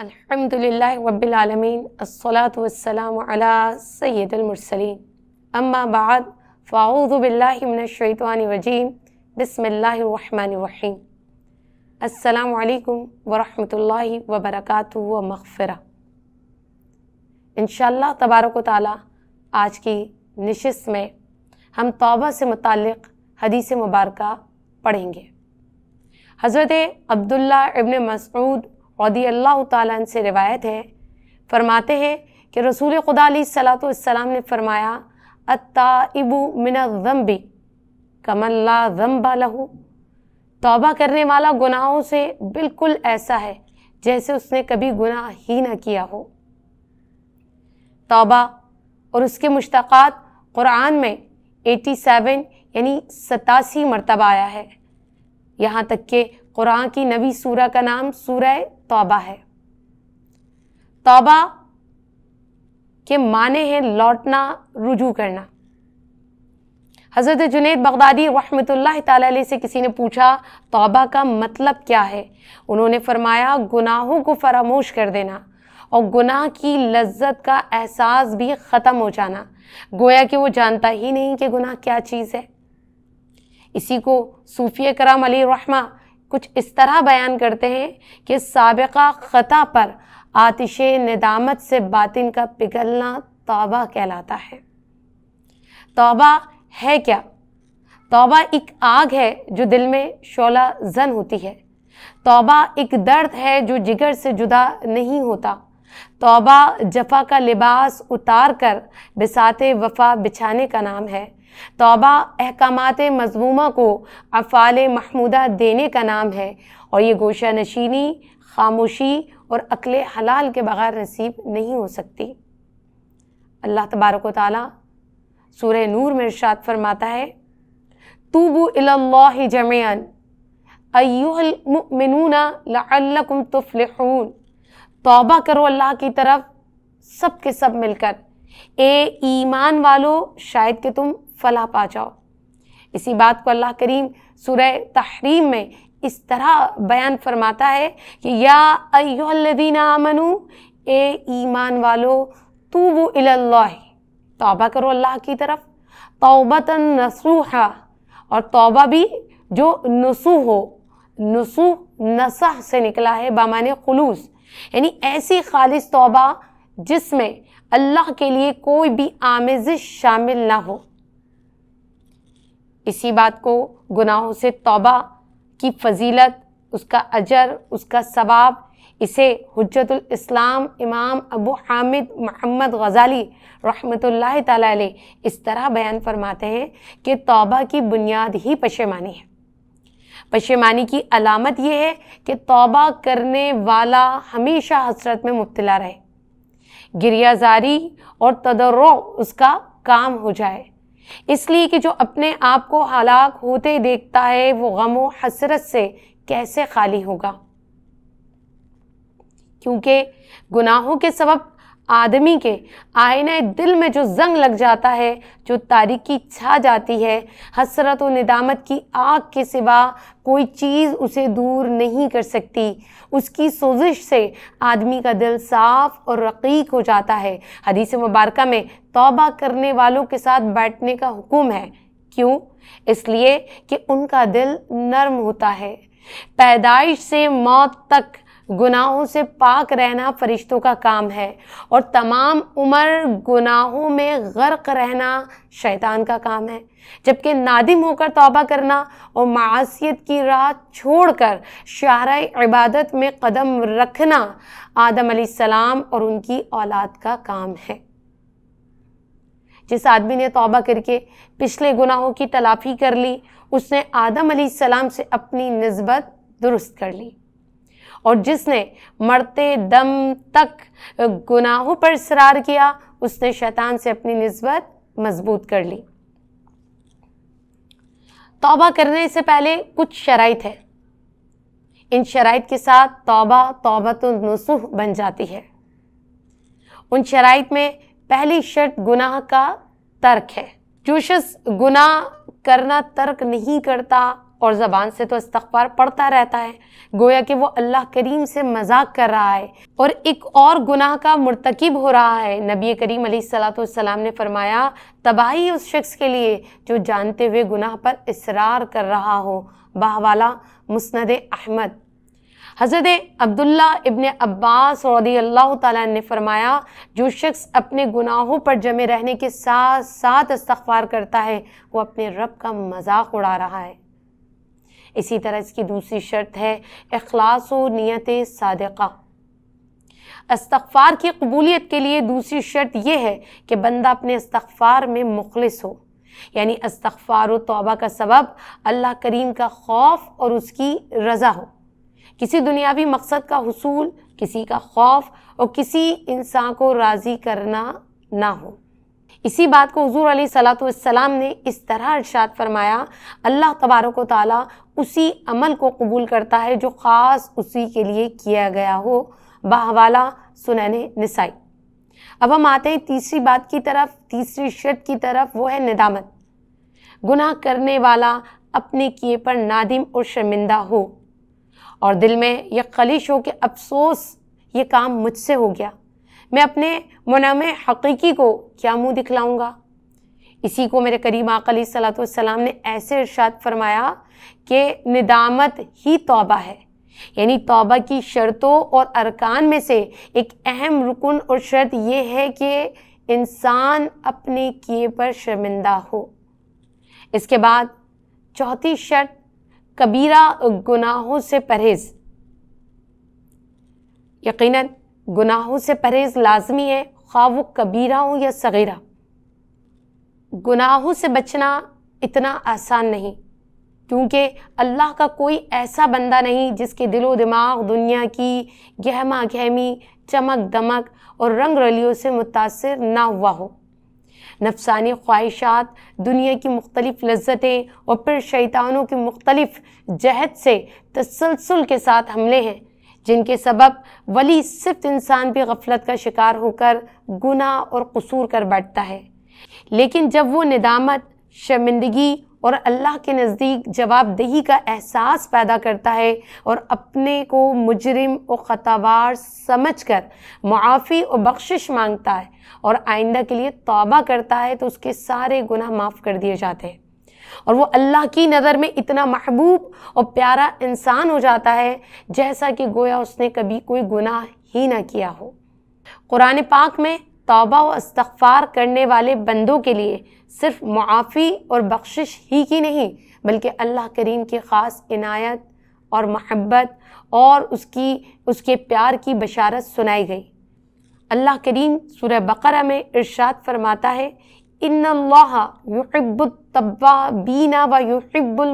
अल्हम्दुलिल्लाह रब्बिल आलमीन अस्सलातु वस्सलामु अला सय्यिदिल मुरसलीन अम्मा बाद फ़ाऊज़ु बिल्लाहि मिनश शैतानिर रजीम बिस्मिल्लाहिर रहमानिर रहीम अस्सलामु अलैकुम व मग़फ़िरा तबारक व आज की नशिस्त में हम तौबा से मुतालिक हदीस मुबारक पढ़ेंगे हज़रत अब्दुल्ला इब्न मसऊद रदी अल्लाह तआला से रिवायत है। फरमाते हैं कि रसूल खुदा सलाम ने फरमाया, अत्ताइबु मिनज़म्बी कमल्ला ज़म्बा लहू। तौबा करने वाला गुनाहों से बिल्कुल ऐसा है, जैसे उसने कभी गुनाह ही ना किया हो। तौबा और उसके मुश्तक़ात क़ुरान में 87 यानी सतासी मरतबा आया है। यहाँ तक कि कुरान की नवी सूरा का नाम सूरह तौबा है। तौबा के माने हैं लौटना, रुजू करना। हज़रत जुनेद बगदादी रहमतुल्लाह ताला से किसी ने पूछा, तौबा का मतलब क्या है? उन्होंने फरमाया, गुनाहों को फरामोश कर देना और गुनाह की लज्जत का एहसास भी ख़त्म हो जाना। गोया कि वो जानता ही नहीं कि गुनाह क्या चीज़ है। इसी को सूफी कराम अली रहमा कुछ इस तरह बयान करते हैं कि सबका ख़ता पर आतिश नदामत से बातिन का पिघलना तोबा कहलाता है। तोबा है क्या? तोबा एक आग है जो दिल में शोला जन होती है। तोबा एक दर्द है जो जिगर से जुदा नहीं होता। तोबा जफ़ा का लिबास उतार कर बिसाते वफ़ा बिछाने का नाम है। तौबा अहकामात मजमूमा को अफ़ाल महमूदा देने का नाम है और ये गोशा नशीनी खामोशी और अकल हलाल के बगैर नसीब नहीं हो सकती। अल्लाह तबारक ताली सूर नूर में इरशाद फरमाता है, तूबू इल्लाह जमियन लअल्लकुम तुफ्लिहून। तौबा करो अल्लाह की तरफ़, सब के सब मिलकर। ए ईमान वालो, शायद कि तुम फला पा जाओ। इसी बात को अल्लाह करीम सूरह तहरीम में इस तरह बयान फरमाता है कि या अय्युहल्लज़ीना आमनू, ए ईमान वालो तू वो इल्लाह तौबा करो अल्लाह की तरफ़, तौबतन नसूहा, और तौबा भी जो नसू हो नसू नसह से निकला है, बामाने खलूस। यानी ऐसी खालिश तौबा जिसमें अल्लाह के लिए कोई भी आमेजिश शामिल ना हो। इसी बात को गुनाहों से तौबा की फजीलत, उसका अजर, उसका सवाब, इसे हुज्जतुल इस्लाम इमाम अबू हामिद मोहम्मद गज़ाली रहमतुल्लाह ताला इस तरह बयान फरमाते हैं कि तौबा की बुनियाद ही पशेमानी है। पशेमानी की अलामत यह है कि तौबा करने वाला हमेशा हसरत में मुब्तला रहे। गिरियाजारी और तदर्रो उसका काम हो जाए। इसलिए कि जो अपने आप को हलाक होते देखता है, वो गम व हसरत से कैसे खाली होगा? क्योंकि गुनाहों के सबब आदमी के आईने दिल में जो जंग लग जाता है, जो तारीकी छा जाती है, हसरत व निदामत की आग के सिवा कोई चीज़ उसे दूर नहीं कर सकती। उसकी सोजिश से आदमी का दिल साफ़ और रकीक हो जाता है। हदीस मुबारक में तौबा करने वालों के साथ बैठने का हुक्म है। क्यों? इसलिए कि उनका दिल नर्म होता है। पैदाइश से मौत तक गुनाहों से पाक रहना फरिश्तों का काम है और तमाम उम्र गुनाहों में गर्क रहना शैतान का काम है। जबकि नादिम होकर तौबा करना और मासीत की राह छोड़कर शार इबादत में कदम रखना आदम सलाम और उनकी औलाद का काम है। जिस आदमी ने तौबा करके पिछले गुनाहों की तलाफ़ी कर ली, उसने आदम सलाम से अपनी नस्बत दुरुस्त कर ली। और जिसने मरते दम तक गुनाहों पर इसरार किया, उसने शैतान से अपनी नस्बत मज़बूत कर ली। तौबा करने से पहले कुछ शराइत है। इन शराइत के साथ तौबा तौबा तो नसूह बन जाती है। उन शराइत में पहली शर्त गुनाह का तर्क है। जो शख्स गुनाह करना तर्क नहीं करता और ज़बान से तो इस्तगफार पढ़ता रहता है। गोया कि वो अल्लाह करीम से मज़ाक कर रहा है और एक और गुनाह का मरतकब हो रहा है। नबी करीम सलाम ने फरमाया, तबाही उस शख्स के लिए जो जानते हुए गुनाह पर इसरार कर रहा हो। बाहवाला मुस्ंद अहमद। हज़रत अब्दुल्ला इबन अब्बास रदी अल्लाह ताला ने फरमाया, जो शख्स अपने गुनाहों पर जमे रहने के साथ साथ इस्तगफार करता है, वो अपने रब का मज़ाक उड़ा रहा है। इसी तरह इसकी दूसरी शर्त है अखलास व नीयत सदक़ा। इस्तगफार की कबूलियत के लिए दूसरी शर्त यह है कि बंदा अपने इस्तगफार में मुखलिस हो। यानी इस्तगफार व तौबा का सबब अल्लाह करीम का खौफ और उसकी रज़ा हो। किसी दुनियावी मकसद का हसूल, किसी का खौफ और किसी इंसान को राज़ी करना ना हो। इसी बात को हजूर सलाम ने इस तरह इर्शाद फरमाया, अल्लाह तबारक ताली उसी अमल को कबूल करता है जो ख़ास उसी के लिए किया गया हो। बाहवाला सुनैन नसाई। अब हम आते हैं तीसरी बात की तरफ़, तीसरी शर्त की तरफ़, वो है निदामत। गुनाह करने वाला अपने किए पर नादिम और शर्मिंदा हो। और दिल में यह खलिश हो कि अफसोस, ये काम मुझसे हो गया। मैं अपने मुनम हकीकी को क्या मुँह दिखलाऊँगा? इसी को मेरे करीम आकली सलाम ने ऐसे इर्शाद फरमाया कि निदामत ही तौबा है। यानी तौबा की शर्तों और अरकान में से एक अहम रुकन और शर्त यह है कि इंसान अपने किए पर शर्मिंदा हो। इसके बाद चौथी शर्त, कबीरा गुनाहों से परहेज़। यकीनन गुनाहों से परहेज़ लाजमी है खा वो कबीरा हो या सगीरा। गुनाहों से बचना इतना आसान नहीं, क्योंकि अल्लाह का कोई ऐसा बंदा नहीं जिसके दिलो दिमाग दुनिया की गहमा गहमी, चमक दमक और रंग रलियों से मुतासर ना हुआ हो। नफसानी ख्वाहिशात, दुनिया की मुख्तलिफ़ लज्जतें और फिर शैतानों की मुख्तलिफ़ जहद से तसलसल के साथ हमले हैं। जिनके सबब वली सिर्फ़ इंसान भी गफलत का शिकार होकर, गुनाह और कसूर कर बैठता है। लेकिन जब वो निदामत, शर्मिंदगी और अल्लाह के नज़दीक जवाबदेही का एहसास पैदा करता है और अपने को मुजरिम और ख़तावार समझ कर मुआफ़ी और बख्शिश माँगता है और आइंदा के लिए तौबा करता है तो उसके सारे गुनाह माफ़ कर दिए जाते हैं। और वो अल्लाह की नज़र में इतना महबूब और प्यारा इंसान हो जाता है, जैसा कि गोया उसने कभी कोई गुनाह ही ना किया हो। कुरान पाक में तौबा व इस्तगफार करने वाले बंदों के लिए सिर्फ़ मुआफ़ी और बख्शिश ही की नहीं, बल्कि अल्लाह करीम की ख़ास इनायत और महब्बत और उसकी, उसके प्यार की बशारत सुनाई गई। अल्लाह करीम सूरह बकरा में इरशाद फरमाता है इन युहिब्बुत्तब्बाबीना व युहिब्बुल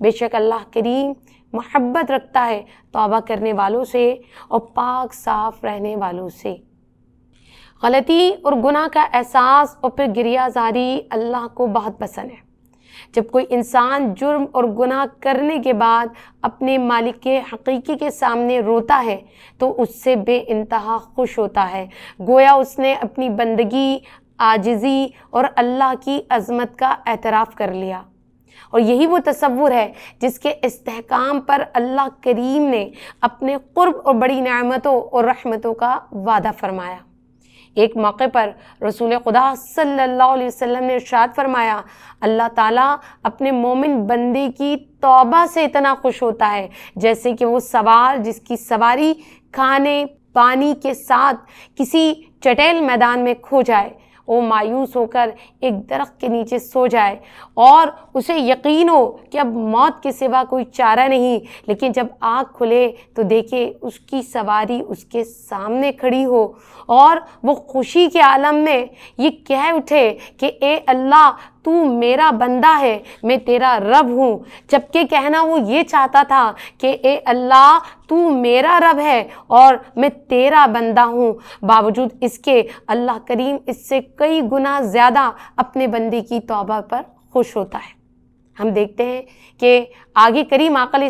बेशक अल्लाह करीम मोहब्बत रखता है तोबा करने वालों से और पाक साफ़ रहने वालों से। गलती और गुनाह का एहसास और फिर गिरियाजारी अल्लाह को बहुत पसंद है। जब कोई इंसान जुर्म और गुनाह करने के बाद अपने मालिक के हकीकी के सामने रोता है तो उससे बे खुश होता है। गोया उसने अपनी बंदगी आजिज़ी और अल्लाह की अज़मत का एतराफ़ कर लिया। और यही वो तस्वुर है जिसके इस्तेकाम पर अल्लाह करीम ने अपने क़ुर्ब और बड़ी नमतों और रहमतों का वादा फरमाया। एक मौके पर रसूल खुदा सल्लल्लाहु अलैहि वसल्लम ने इरशाद फरमाया, अल्लाह ताला अपने मोमिन बंदे की तौबा से इतना खुश होता है, जैसे कि वो सवार, जिसकी सवारी खाने, पानी के साथ किसी चटेल मैदान में खो जाए। वो मायूस होकर एक दरख्त के नीचे सो जाए। और उसे यकीन हो कि अब मौत के सिवा कोई चारा नहीं, लेकिन जब आँख खुले तो देखे उसकी सवारी उसके सामने खड़ी हो। और वो खुशी के आलम में ये कह उठे कि, ए अल्लाह तू मेरा बंदा है, मैं तेरा रब हूँ। जबकि कहना वो ये चाहता था कि, ए अल्लाह, तू मेरा रब है और मैं तेरा बंदा हूँ। बावजूद इसके अल्लाह करीम इससे कई गुना ज़्यादा अपने बंदे की तौबा पर खुश होता है। हम देखते हैं कि आगे करीम आकल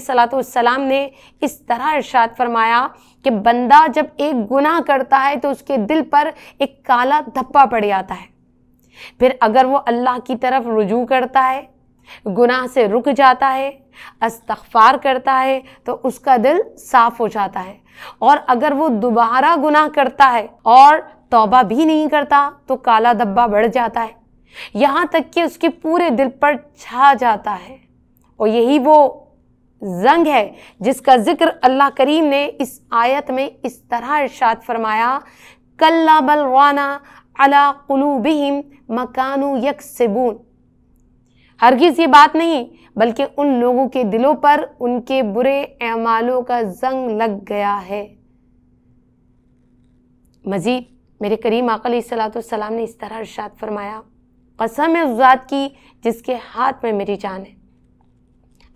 ने इस तरह इरशाद फरमाया कि बंदा जब एक गुनाह करता है तो उसके दिल पर एक काला धब्बा पड़ जाता है। फिर अगर वो अल्लाह की तरफ़ रुजू करता है, गुनाह से रुक जाता है, अस्तगफार करता है तो उसका दिल साफ़ हो जाता है। और अगर वो दोबारा गुनाह करता है और तौबा भी नहीं करता तो काला धब्बा बढ़ जाता है। यहाँ तक कि उसके पूरे दिल पर छा जाता है। और यही वो जंग है, जिसका ज़िक्र अल्लाह करीम ने इस आयत में इस तरह इरशाद फरमाया, कल्ला बलवाना अला कुलूबिहिम मकानु यकसिबून। हरगिज़ ये बात नहीं, बल्कि उन लोगों के दिलों पर उनके बुरे अमालों का जंग लग गया है। मज़ीद, मेरे करीम आकली सलाम ने इस तरह इरशाद फरमाया, कसम है उस की जिसके हाथ में मेरी जान है।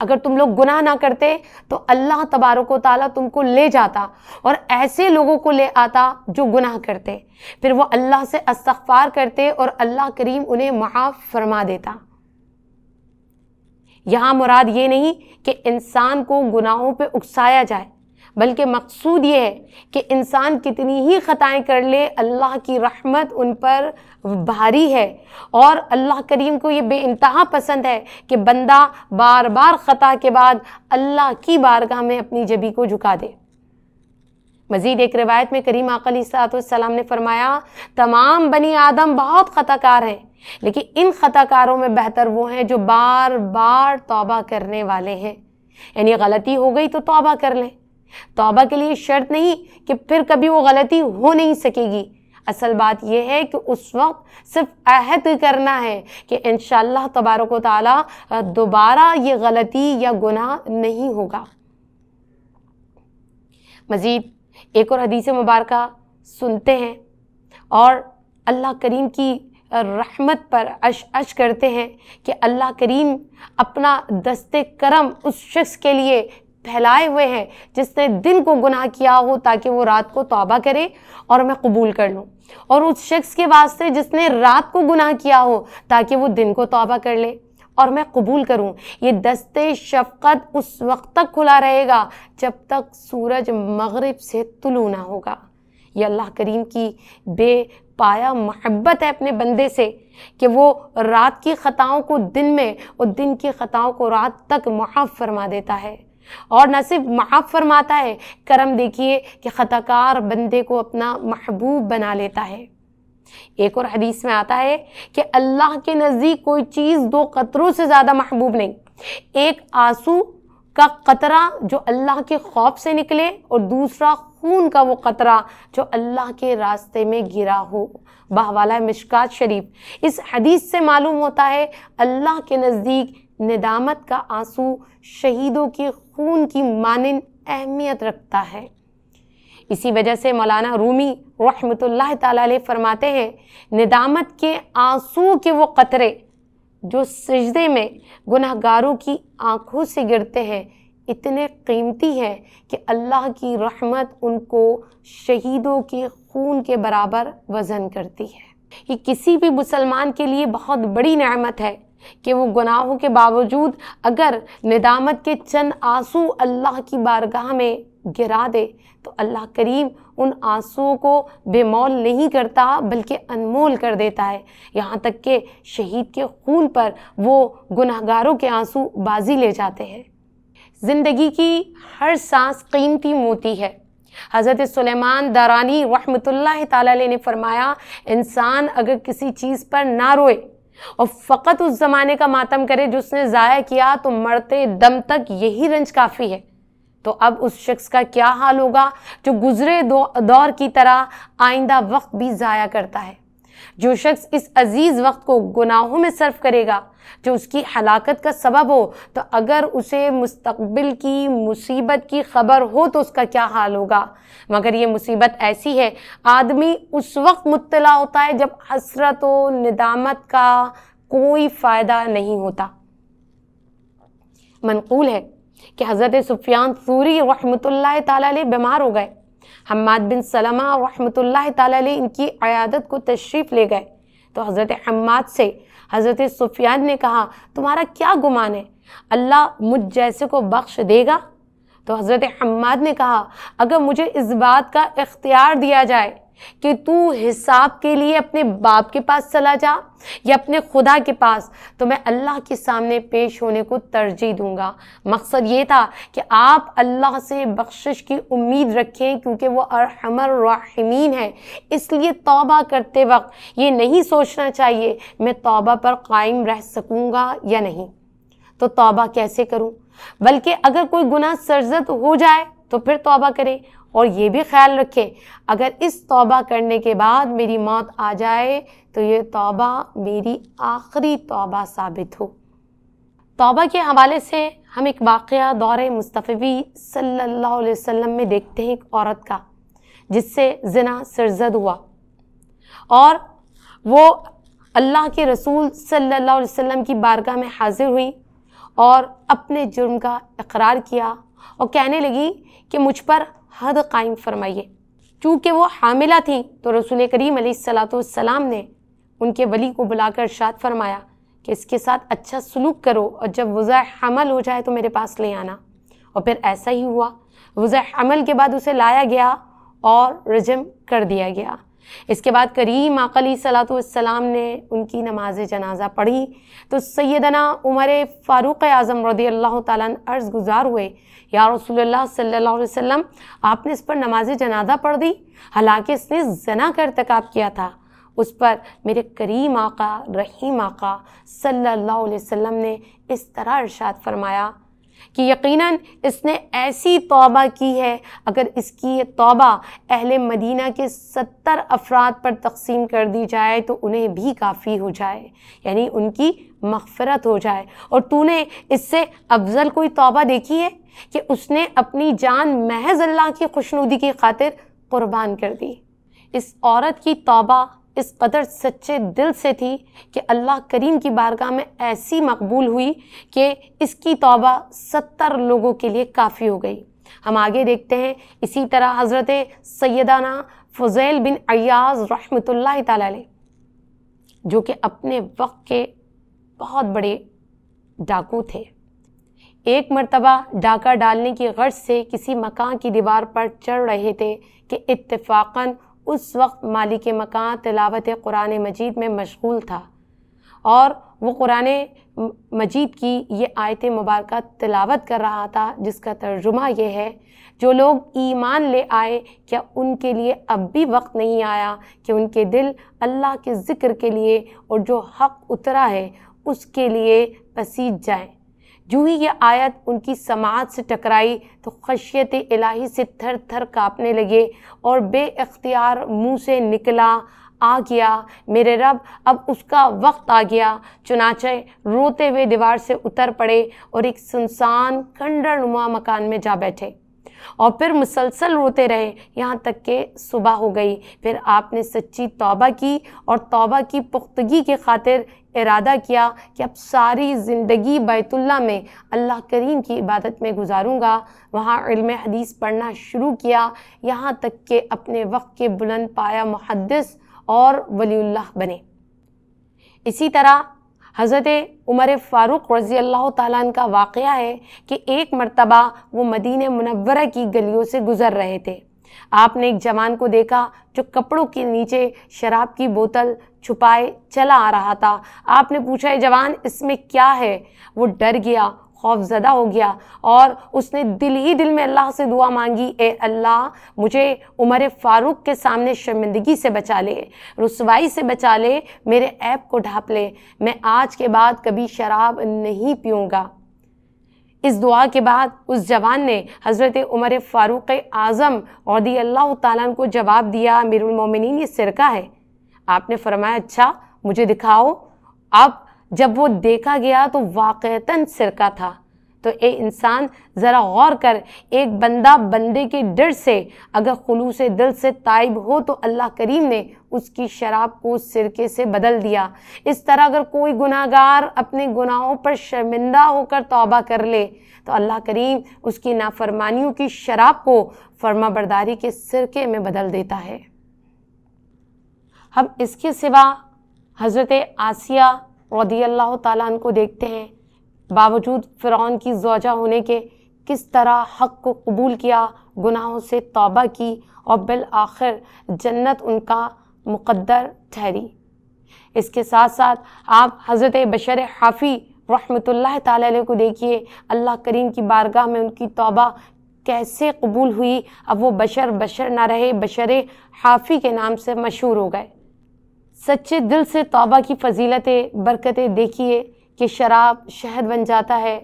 अगर तुम लोग गुनाह ना करते तो अल्लाह तबारक ताला तुमको ले जाता और ऐसे लोगों को ले आता जो गुनाह करते। फिर वो अल्लाह से अस्तगफार करते और अल्लाह करीम उन्हें माफ़ फरमा देता। यहाँ मुराद ये नहीं कि इंसान को गुनाहों पे उकसाया जाए बल्कि मकसूद ये है कि इंसान कितनी ही ख़ताएँ कर ले, अल्लाह की रहमत उन पर भारी है। और अल्लाह करीम को ये बेानतहा पसंद है कि बंदा बार बार ख़ता के बाद अल्लाह की बारगाह में अपनी जबी को झुका दे। मज़ीद एक रिवायत में करीम सलाम ने फरमाया, तमाम बनी आदम बहुत ख़ताकार हैं, लेकिन इन ख़ताकारों में बेहतर वो हैं जो बार बार तौबा करने वाले हैं। यानी गलती हो गई तो तौबा कर लें। तौबा के लिए शर्त नहीं कि फिर कभी वो गलती हो नहीं सकेगी। असल बात यह है कि उस वक्त सिर्फ़ अहद करना है कि इन शह तबारक ताला दोबारा ये गलती या गुनाह नहीं होगा। मज़ीद, एक और हदीस मुबारक सुनते हैं और अल्लाह करीम की रहमत पर अश अश करते हैं कि अल्लाह करीम अपना दस्ते करम उस शख्स के लिए फैलाए हुए हैं, जिसने दिन को गुनाह किया हो ताकि वो रात को तौबा करे और मैं कबूल कर लूँ। और उस शख्स के वास्ते जिसने रात को गुनाह किया हो ताकि वो दिन को तौबा कर ले। और मैं कबूल करूँ, ये दस्ते शफ़क़त उस वक्त तक खुला रहेगा जब तक सूरज मगरिब से तुलू ना होगा। ये अल्लाह करीम की बे पाया मोहब्बत है अपने बंदे से कि वो रात की ख़ताओं को दिन में और दिन की ख़ताओं को रात तक मुआफ़ फरमा देता है। और न सिर्फ़ माफ़ फरमाता है, करम देखिए कि ख़ताकार बंदे को अपना महबूब बना लेता है। एक और हदीस में आता है कि अल्लाह के नज़दीक कोई चीज़ दो कतरों से ज़्यादा महबूब नहीं। एक आँसू का कतरा जो अल्लाह के खौफ से निकले और दूसरा खून का वो कतरा जो अल्लाह के रास्ते में गिरा हो। बाहवाला मिशकात शरीफ। इस हदीस से मालूम होता है, अल्लाह के नज़दीक निदामत का आँसू शहीदों के खून की मानन अहमियत रखता है। इसी वजह से मौलाना रूमी रहमतुल्लाह ताला फरमाते हैं, निदामत के आँसू के वो कतरे जो सजदे में गुनहगारों की आँखों से गिरते हैं, इतने कीमती हैं कि अल्लाह की रहमत उनको शहीदों के खून के बराबर वज़न करती है। ये किसी भी मुसलमान के लिए बहुत बड़ी नेमत है। कि वो गुनाहों के बावजूद अगर निदामत के चंद आँसू अल्लाह की बारगाह में गिरा दे तो अल्लाह करीम उन आंसुओं को बेमौल नहीं करता, बल्कि अनमोल कर देता है। यहाँ तक कि शहीद के खून पर वो गुनाहगारों के आँसू बाजी ले जाते हैं। ज़िंदगी की हर सांस कीमती मोती है। हज़रत सुलेमान दारानी रहमतुल्लाह ताला ने फरमाया, इंसान अगर किसी चीज़ पर ना रोए और फ़कत उस ज़माने का मातम करे जिसने ज़ाया किया तो मरते दम तक यही रंज काफ़ी है। तो अब उस शख्स का क्या हाल होगा जो गुजरे दौर की तरह आइंदा वक्त भी ज़ाया करता है? जो शख्स इस अज़ीज़ वक्त को गुनाहों में सर्फ करेगा, जो उसकी हलाकत का सबब हो तो अगर उसे मुस्तबिल की मुसीबत की खबर हो तो उसका क्या हाल होगा? मगर ये मुसीबत ऐसी है, आदमी उस वक्त मुतला होता है जब हसरत व निदामत का कोई फ़ायदा नहीं होता। मनकूल है कि हज़रत सुफियान सूरी रहमत ताली बीमार हो गए। हम्माद बिन सलमा रहमत ताली इनकी अयादत को तशरीफ़ ले गए। तो हज़रत हम्माद से हज़रत सुफियान ने कहा, तुम्हारा क्या गुमान है? अल्लाह मुझ जैसे को बख्श देगा? तो हज़रत हम्माद ने कहा, अगर मुझे इस बात का इख्तियार दिया जाए कि तू हिसाब के लिए अपने बाप के पास चला जा या अपने खुदा के पास तो मैं अल्लाह के सामने पेश होने को तरजीह दूँगा। मकसद ये था कि आप अल्लाह से बख्शिश की उम्मीद रखें, क्योंकि वो अरहमर राहिमीन है। इसलिए तौबा करते वक्त ये नहीं सोचना चाहिए, मैं तौबा पर कायम रह सकूँगा या नहीं। तो तौबा कैसे करूँ? बल्कि अगर कोई गुनाह सरजद हो जाए तो फिर तौबा करें। और ये भी ख्याल रखें, अगर इस तौबा करने के बाद मेरी मौत आ जाए तो ये तौबा मेरी आखिरी तौबा साबित हो। तौबा के हवाले से हम एक वाक़ दौर मुस्तफ़ी सल्लल्लाहु अलैहि वसल्लम में देखते हैं एक औरत का, जिससे जना सरजद हुआ। और वो अल्लाह के रसूल सल्लल्लाहु अलैहि वसल्लम की बारगाह में हाजिर हुई और अपने जुर्म का इकरार किया और कहने लगी कि मुझ पर हद कायम फरमाइए। चूँकि वो हामिला थी तो रसूल करीम सलाम ने उनके वली को बुलाकर शाद फरमाया कि इसके साथ अच्छा सलूक करो और जब वज़ा हमल हो जाए तो मेरे पास ले आना। और फिर ऐसा ही हुआ। वज़ा हमल के बाद उसे लाया गया और रजम कर दिया गया। इसके बाद करीम आकली सलातम ने उनकी नमाज़ जनाजा पढ़ी। तो सैदना उमर फ़ारूक आज़म रदी अल्लाह अर्ज़ गुज़ार हुए, या सल्लल्लाहु अलैहि वसल्लम, आपने इस पर नमाज़ जनाजा पढ़ दी? हालाँकि इसने जना का इरतकब किया था। उस पर मेरे करीम आका, रहीम आका अलैहि वसल्लम ने इस तरह इरशाद फरमाया कि यकीनन इसने ऐसी तौबा की है, अगर इसकी ये तौबा अहल मदीना के सत्तर अफराद पर तकसीम कर दी जाए तो उन्हें भी काफ़ी हो जाए, यानी उनकी मगफरत हो जाए। और तूने इससे अफजल कोई तौबा देखी है कि उसने अपनी जान महज अल्लाह की खुशनुदी की खातिर कुर्बान कर दी? इस औरत की तौबा इस कदर सच्चे दिल से थी कि अल्लाह करीम की बारगाह में ऐसी मकबूल हुई कि इसकी तौबा सत्तर लोगों के लिए काफ़ी हो गई। हम आगे देखते हैं। इसी तरह हज़रत सैदाना फ़ुज़ैल बिन अयाज रहमतुल्लाह ताली जो कि अपने वक्त के बहुत बड़े डाकू थे। एक मरतबा डाका डालने की गर्ज से किसी मकान की दीवार पर चढ़ रहे थे कि इत्तेफाकन उस वक्त मालिक मकान तिलावत कुरान मजीद में मशगूल था और वो कुरान मजीद की ये आयत मुबारक तिलावत कर रहा था, जिसका तर्जुमा ये है, जो लोग ईमान ले आए, क्या उनके लिए अब भी वक्त नहीं आया कि उनके दिल अल्लाह के ज़िक्र के लिए और जो हक़ उतरा है, उसके लिए पसीज जाएँ। जो ही ये आयत उनकी समाज से टकराई तो खशियत इलाही से थर थर काँपने लगे और बे अख्तियार मुँह से निकला, आ गया। मेरे रब, अब उसका वक्त आ गया। चुनाचे रोते हुए दीवार से उतर पड़े और एक सुनसान खंडर नुमा मकान में जा बैठे। और फिर मुसलसल रोते रहे। यहाँ तक कि सुबह हो गई। फिर आपने सच्ची तौबा की और तौबा की पुख्तगी के खातिर इरादा किया कि अब सारी ज़िंदगी बैतुल्ला में अल्लाह करीम की इबादत में गुजारूँगा। वहाँ इल्म हदीस पढ़ना शुरू किया। यहाँ तक कि अपने वक्त के बुलंद पाया मुहदस और वलील्लाह बने। इसी तरह हज़रत उमर फ़ारूक रज़ी अल्लाह तन का वाक़ है कि एक मरतबा वो मदीन मनवरा की गलियों से गुज़र रहे थे। आपने एक जवान को देखा जो कपड़ों के नीचे शराब की बोतल छुपाए चला आ रहा था। आपने पूछा, ये जवान इसमें क्या है? वो डर गया, खौफजदा हो गया और उसने दिल ही दिल में अल्लाह से दुआ मांगी, ए अल्लाह, मुझे उमर फ़ारूक के सामने शर्मिंदगी से बचा ले, रसवाई से बचा ले, मेरे ऐप को ढाप ले, मैं आज के बाद कभी शराब नहीं पीऊँगा। इस दुआ के बाद उस जवान ने हज़रत उमर फ़ारूक आज़म और दी अल्लाह तन को जवाब दिया अमीरमिन ये सिरका है। आपने फरमाया अच्छा मुझे दिखाओ। अब जब वो देखा गया तो वाक़ता सिरका था। तो ए इंसान ज़रा गौर कर, एक बंदा बंदे के डर से, अगर खलूस दिल से ताइब हो तो अल्लाह करीम ने उसकी शराब को सिरके से बदल दिया। इस तरह अगर कोई गुनागार अपने गुनाहों पर शर्मिंदा होकर तौबा कर ले तो अल्लाह करीम उसकी नाफरमानियों की शराब को फर्मा बरदारी के सिरके में बदल देता है। हम इसके सिवा हज़रत आसिया रदी अल्लाह को देखते हैं। बावजूद फ़िरौन की जोजा होने के किस तरह हक़ को कबूल किया, गुनाहों से तौबा की और बिल आखिर जन्नत उनका मुकद्दर ठहरी। इसके साथ साथ आप हज़रत बशर हाफ़ी रहमतुल्लाह ताला को देखिए, अल्लाह करीम की बारगाह में उनकी तौबा कैसे कबूल हुई। अब वो बशर बशर ना रहे, बशर हाफ़ी के नाम से मशहूर हो गए। सच्चे दिल से तौबा की फजीलतें, बरकतें देखिए कि शराब शहद बन जाता है।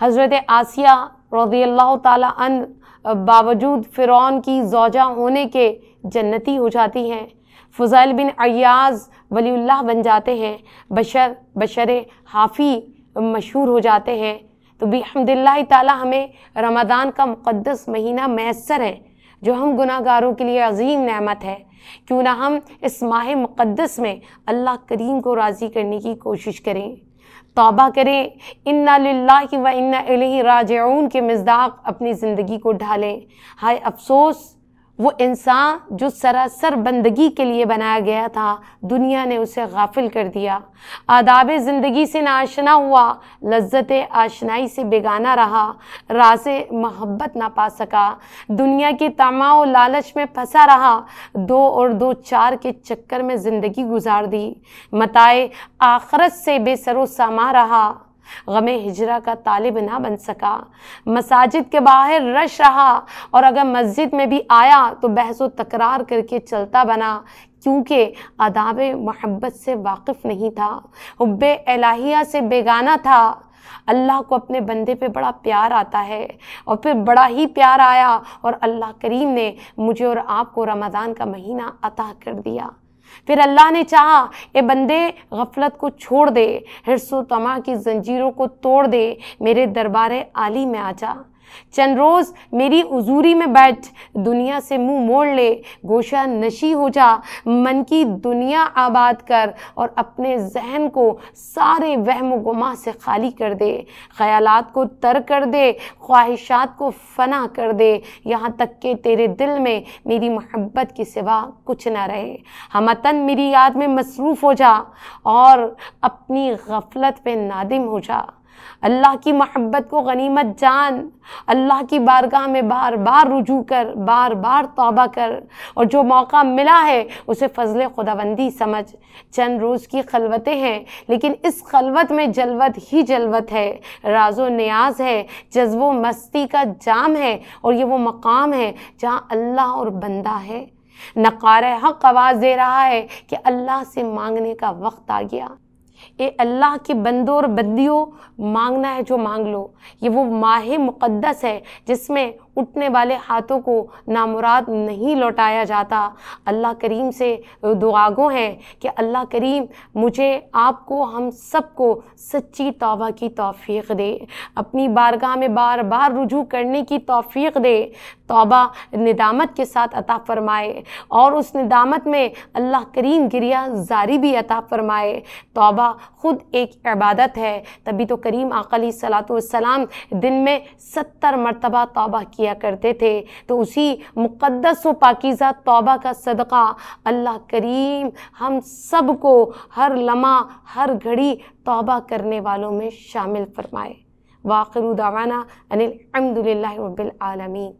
हज़रत आसिया रज़ी अल्लाह तन बावजूद फ़िरौन की जौजा होने के जन्नती हो जाती हैं। फ़ज़ैल बिन अयाज़ वलील्लाह बन जाते हैं। बशर बशर हाफ़ी मशहूर हो जाते हैं। तो भी हमदिल्ला ताला हमें रमदान का मुक़दस महीना मैसर है, जो हम गुनागारों के लिए अजीम नेमत है। क्यों ना हम इस माह मुक़दस में अल्लाह करीम को राज़ी करने की कोशिश करें। तौबा करें। इन्ना लिल्लाहि व इन्ना राजिऊन के मजदाक अपनी ज़िंदगी को ढालें। हाय अफसोस वो इंसान जो सरासर बंदगी के लिए बनाया गया था, दुनिया ने उसे गाफिल कर दिया। आदाब ज़िंदगी से नाशना हुआ, लज्जत आशनाई से बेगाना रहा, राज मोहब्बत ना पा सका। दुनिया की तमाम लालच में फंसा रहा, दो और दो चार के चक्कर में ज़िंदगी गुजार दी। मताए आखरत से बेसरो सामा रहा गम हिजरा का तालिब ना बन सका। मसाजिद के बाहर रश रहा और अगर मस्जिद में भी आया तो बहस व तकरार करके चलता बना, क्योंकि आदाब मोहब्बत से वाकिफ़ नहीं था। हब्ब एलाहिया से बेगाना था। अल्लाह को अपने बंदे पे बड़ा प्यार आता है और फिर बड़ा ही प्यार आया और अल्लाह करीम ने मुझे और आपको रमज़ान का महीना अता कर दिया। फिर अल्लाह ने चाहा ये बंदे, गफलत को छोड़ दे, हिरसो तमा की जंजीरों को तोड़ दे, मेरे दरबार आली में आ जा। चंद रोज़ मेरी उजूरी में बैठ, दुनिया से मुँह मोड़ ले, गोशा नशी हो जा, मन की दुनिया आबाद कर और अपने जहन को सारे वहम गुमा से खाली कर दे, ख्यालात को तर कर दे, ख्वाहिशात को फना कर दे, यहाँ तक कि तेरे दिल में मेरी मोहब्बत के सिवा कुछ ना रहे। हमतन मेरी याद में मसरूफ़ हो जा और अपनी गफलत पे नादिम हो जा। अल्लाह की मोहब्बत को गनीमत जान, अल्लाह की बारगाह में बार बार रुजू कर बार बार तोबा कर, और जो मौका मिला है, उसे फजल खुदाबंदी समझ। चंद रोज़ की खलवतें हैं, लेकिन इस खलवत में जलवत ही जलवत है। राजो न्याज है, जज्बो मस्ती का जाम है, और ये वो मकाम है जहाँ अल्लाह और बंदा है। नकार हक आवाज़ दे रहा है कि अल्लाह से मांगने का वक्त आ गया। ये अल्लाह के बंदों और बंदियों, मांगना है जो मांग लो। ये वो माह मुक़द्दस है जिसमें उठने वाले हाथों को नामुराद नहीं लौटाया जाता। अल्लाह करीम से दुआगो हैं कि अल्लाह करीम मुझे आपको, हम सबको सच्ची तोबा की तौफीक दे। अपनी बारगाह में बार बार रुजू करने की तौफीक दे। तौबा निदामत के साथ अता फ़रमाए और उस निदामत में अल्लाह करीम गिरिया जारी भी अता फ़रमाए। तौबा ख़ुद एक इबादत है। तभी तो करीम आकली सलाम दिन में सत्तर मरतबा तौबा किया किया करते थे तो उसी मुक़दस व पाकिज़ा तौबा का सदक़ा अल्लाह करीम हम सबको हर लम्हा, हर घड़ी तोबा करने वालों में शामिल फरमाए। वाखिर दावाना अनिल रबालमीन